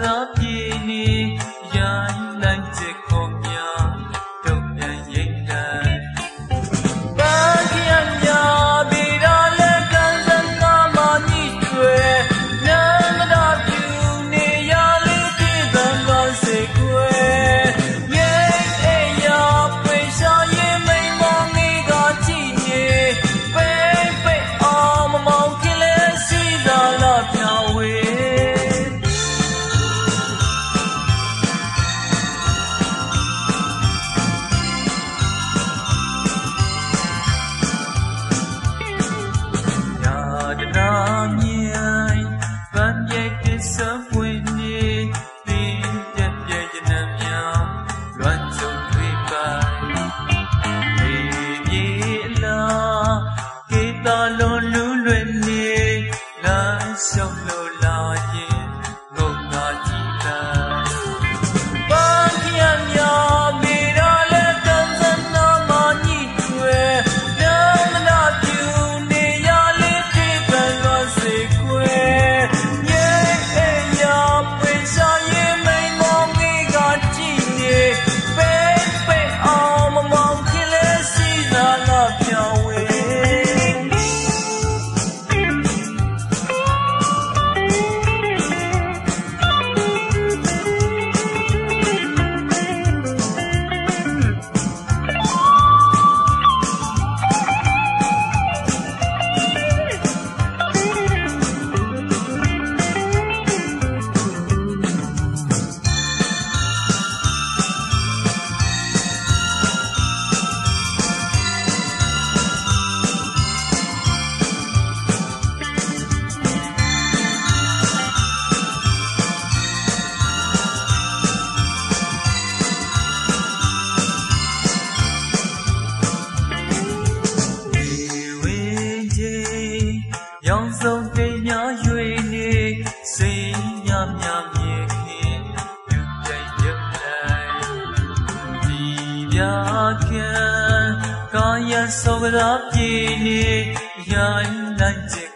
not fuera. ကာယသောကရာပြေနေရိုင်းနိုင်